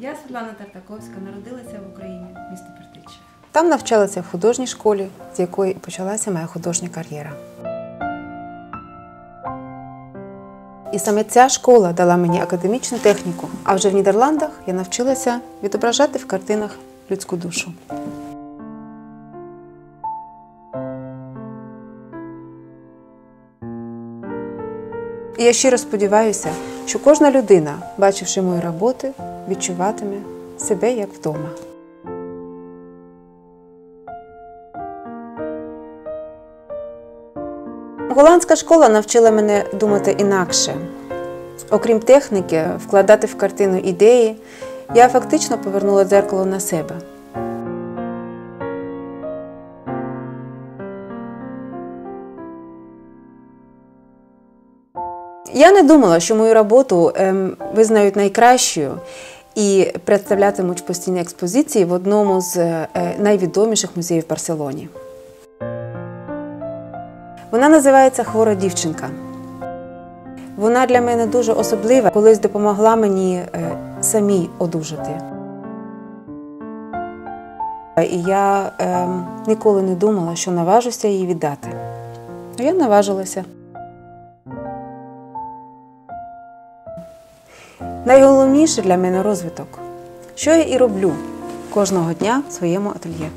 Я Світлана Тартаковська народилася в Україні, місто Пертича. Там навчалася в художній школі, з якої почалася моя художня кар'єра. І саме ця школа дала мені академічну техніку, а вже в Нідерландах я навчилася відображати в картинах людську душу. І я щиро сподіваюся, що кожна людина, бачивши мої роботи, відчуватиме себе як вдома. Голландська школа навчила мене думати інакше. Окрім техніки, вкладати в картину ідеї, я фактично повернула дзеркало на себе. Я не думала, що мою роботу ем, визнають найкращою і представлятимуть в постійній експозиції в одному з е, найвідоміших музеїв в Барселоні. Вона називається Хвора дівчинка. Вона для мене дуже особлива, колись допомогла мені е, самій одужати. І я е, ніколи не думала, що наважуся її віддати. Я наважилася. Найголовніше для мене розвиток, що я і роблю кожного дня в своєму ательє.